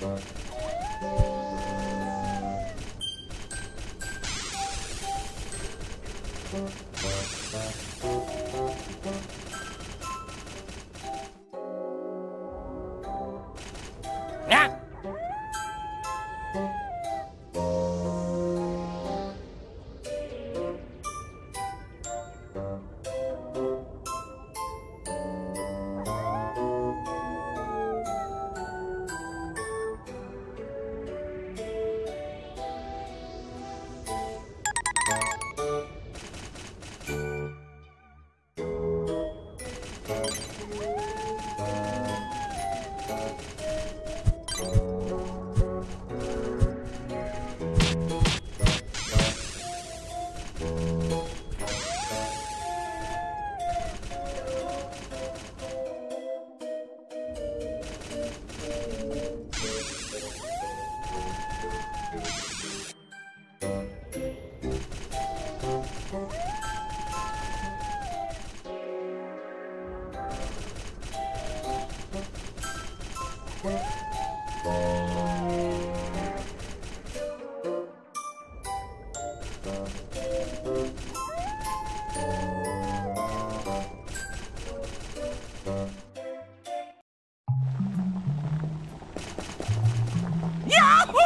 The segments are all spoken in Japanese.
Fuck.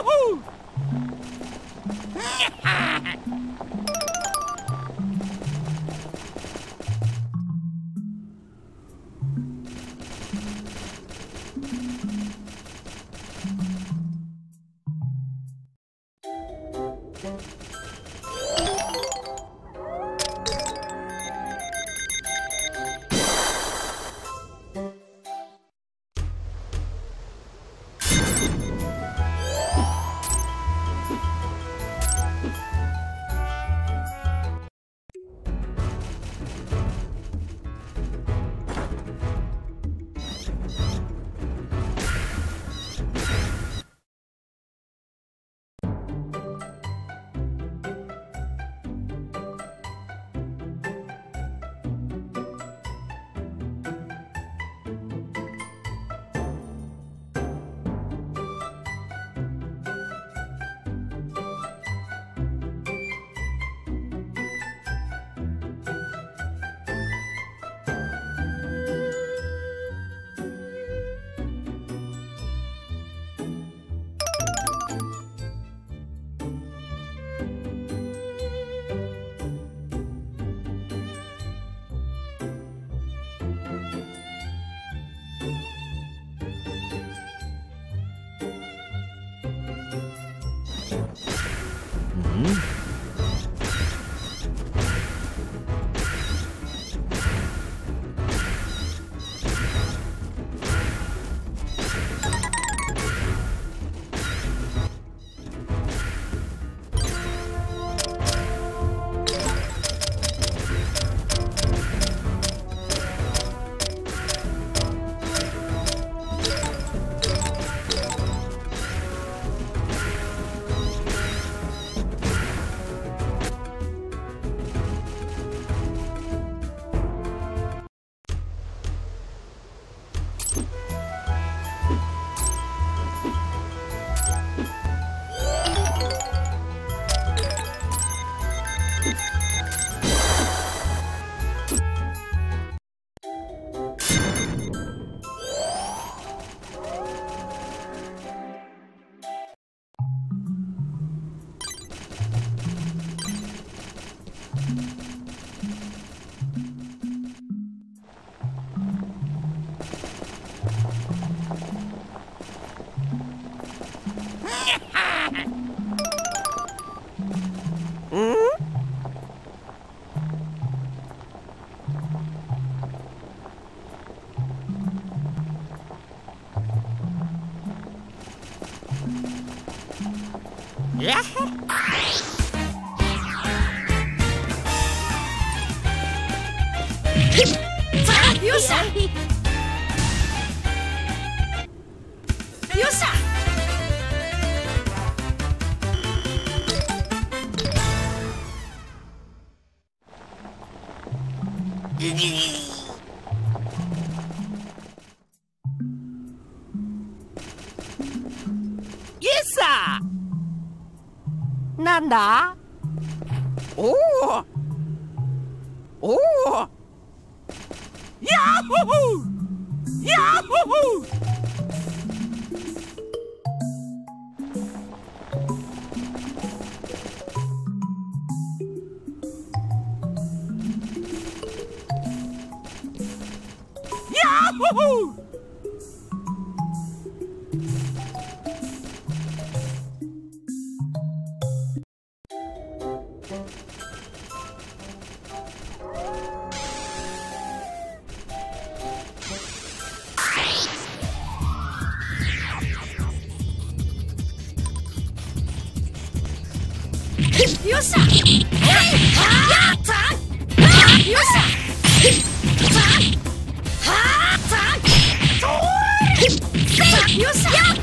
Woohoo! さ。なんだ？おお。おお。やっほー！やっほー！ヤッホー！よっしゃ。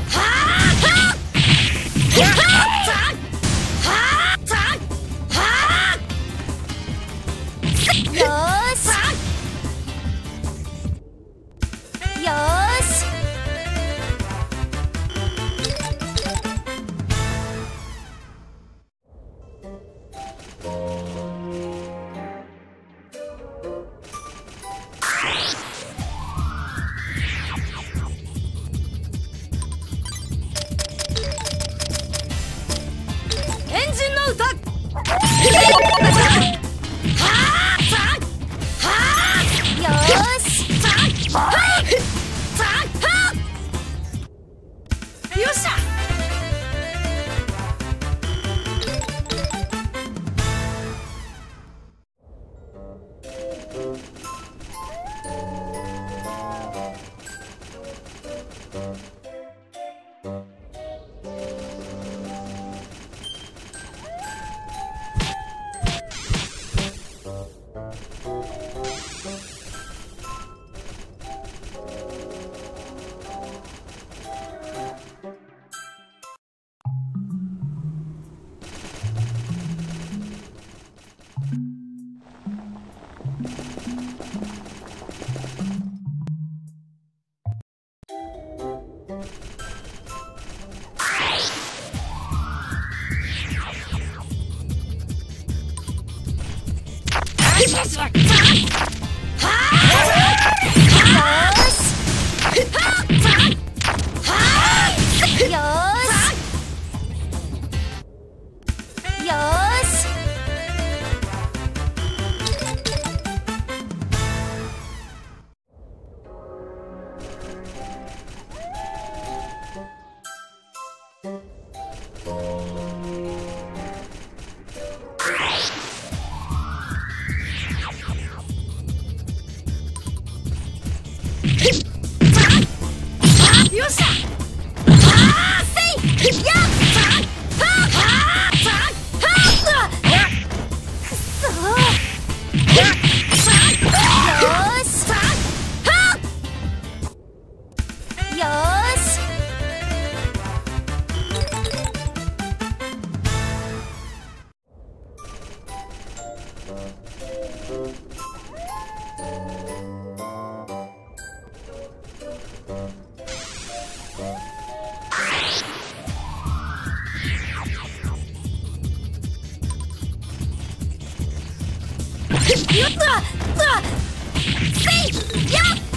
よっとせいやっ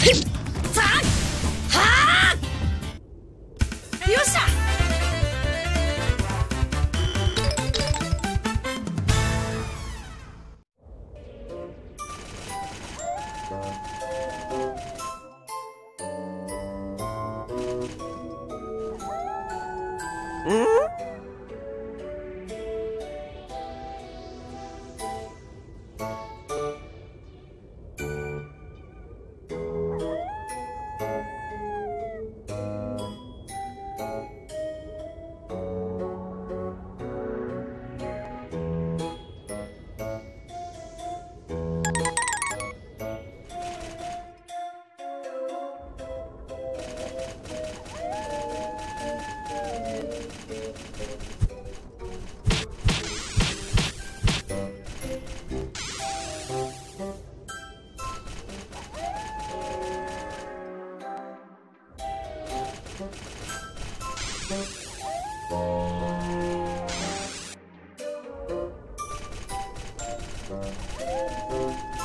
Hit! Thank you.